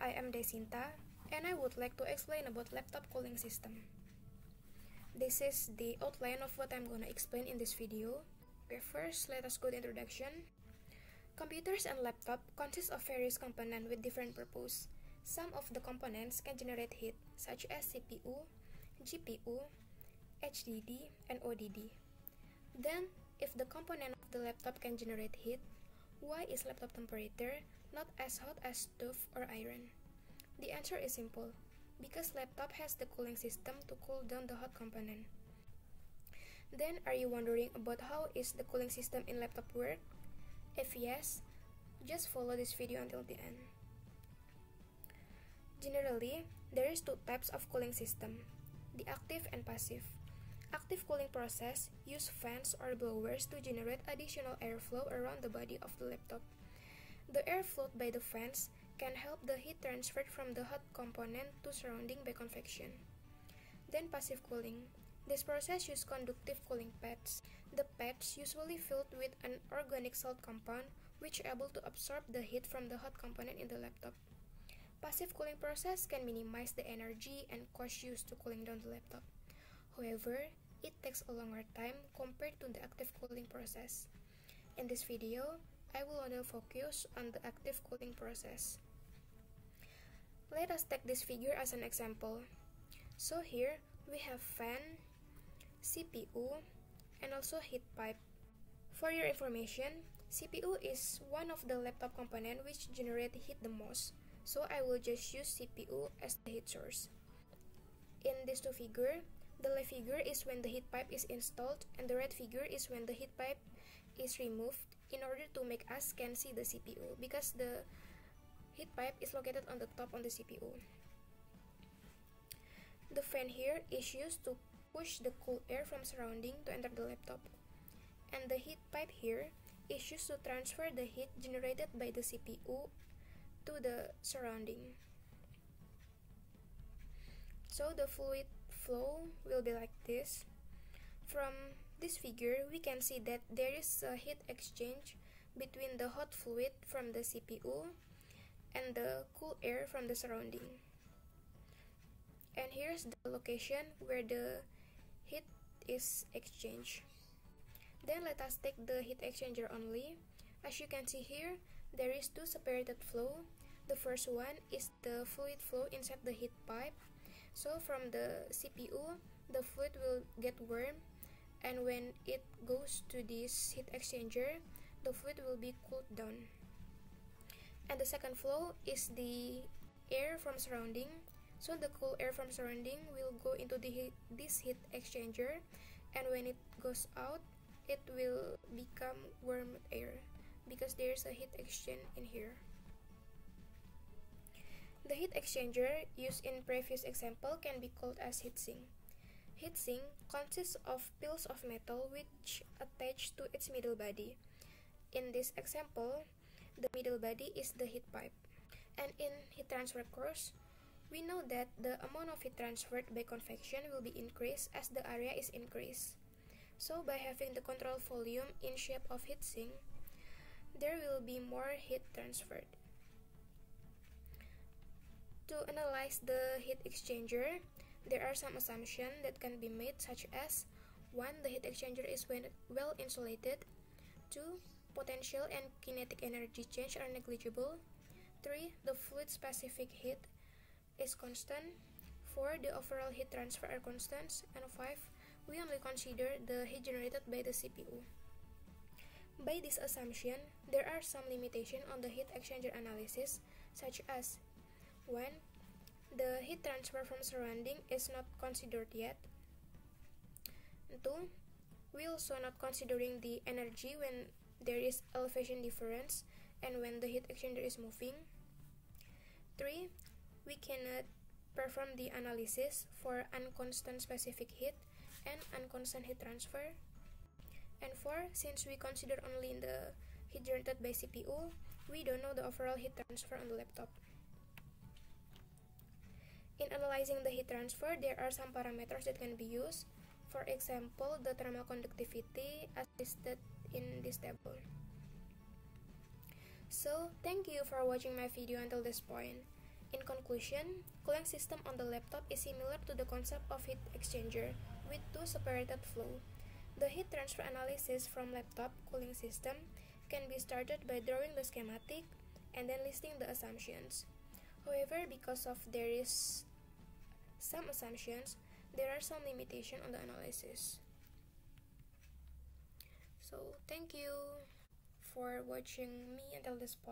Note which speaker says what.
Speaker 1: I am Desinta, and I would like to explain about laptop cooling system. This is the outline of what I'm gonna explain in this video. Okay, first, let us go to introduction. Computers and laptop consist of various components with different purpose. Some of the components can generate heat, such as CPU, GPU, HDD, and ODD. Then, if the component of the laptop can generate heat, why is laptop temperature not as hot as stove or iron? The answer is simple, because laptop has the cooling system to cool down the hot component. Then are you wondering about how is the cooling system in laptop work? If yes, just follow this video until the end. Generally, there is two types of cooling system, the active and passive. Active cooling process use fans or blowers to generate additional airflow around the body of the laptop. The air flowed by the fans can help the heat transferred from the hot component to surrounding by convection. Then passive cooling. This process uses conductive cooling pads. The pads usually filled with an organic salt compound which able to absorb the heat from the hot component in the laptop. Passive cooling process can minimize the energy and cost used to cooling down the laptop. However, it takes a longer time compared to the active cooling process. In this video, I will only focus on the active cooling process. Let us take this figure as an example. So here, we have fan, CPU, and also heat pipe. For your information, CPU is one of the laptop component which generate heat the most, so I will just use CPU as the heat source. In this two figure, the left figure is when the heat pipe is installed and the right figure is when the heat pipe is removed in order to make us can see the CPU because the heat pipe is located on the top on the CPU. The fan here is used to push the cool air from surrounding to enter the laptop. And the heat pipe here is used to transfer the heat generated by the CPU to the surrounding. So the fluid flow will be like this. From this figure, we can see that there is a heat exchange between the hot fluid from the CPU and the cool air from the surrounding. And here's the location where the heat is exchanged. Then let us take the heat exchanger only. As you can see here, there is two separated flow. The first one is the fluid flow inside the heat pipe so from the CPU, the fluid will get warm and when it goes to this heat exchanger, the fluid will be cooled down. And the second flow is the air from surrounding. So the cool air from surrounding will go into the heat, this heat exchanger and when it goes out, it will become warm air because there's a heat exchange in here. Heat exchanger used in previous example can be called as heatsink. Heatsink consists of pieces of metal which attach to its middle body. In this example, the middle body is the heat pipe. And in heat transfer course, we know that the amount of heat transferred by convection will be increased as the area is increased. So by having the control volume in shape of heatsink, there will be more heat transferred. To analyze the heat exchanger, there are some assumptions that can be made such as 1. The heat exchanger is well insulated 2. Potential and kinetic energy change are negligible 3. The fluid specific heat is constant 4. The overall heat transfer are constant and 5. We only consider the heat generated by the CPU. By this assumption, there are some limitations on the heat exchanger analysis, such as 1. The heat transfer from surrounding is not considered yet. And 2. We also not considering the energy when there is elevation difference and when the heat exchanger is moving. 3. We cannot perform the analysis for unconstant specific heat and unconstant heat transfer. And 4. Since we consider only the heat generated by CPU, we don't know the overall heat transfer on the laptop. In analyzing the heat transfer, there are some parameters that can be used. For example, the thermal conductivity as listed in this table. So, thank you for watching my video until this point. In conclusion, cooling system on the laptop is similar to the concept of heat exchanger with two separated flow. The heat transfer analysis from laptop cooling system can be started by drawing the schematic and then listing the assumptions. However, because of there is some assumptions, there are some limitation on the analysis. So, thank you for watching me until this point.